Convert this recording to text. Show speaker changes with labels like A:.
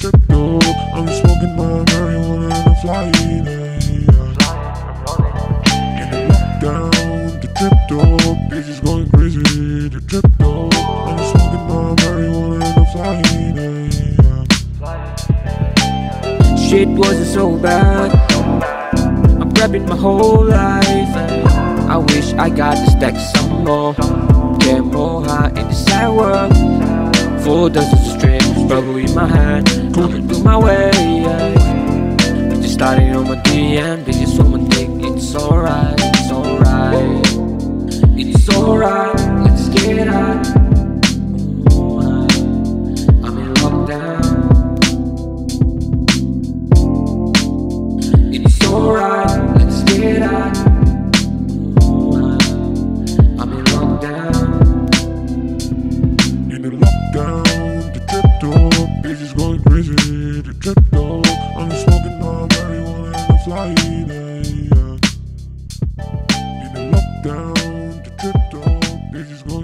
A: drip though. I'm smoking my marijuana and I'm flying. In the lockdown, the. Bitches going crazy, the. I'm smoking my marijuana and I'm flying.
B: Shit wasn't so bad. I'm prepping my whole life. I wish I got to stack some more. Get more high in the sidewalk. Full dozens of strips bubble in my hand. Coming through my way. Yeah. Just started on my DM. They just want my. It's alright, it's alright. It's alright. Let's get out. I'm in lockdown. It's alright,
A: crazy, the crypto. I'm smoking my marijuana and I'm flying, yeah. In the lockdown, the going crazy.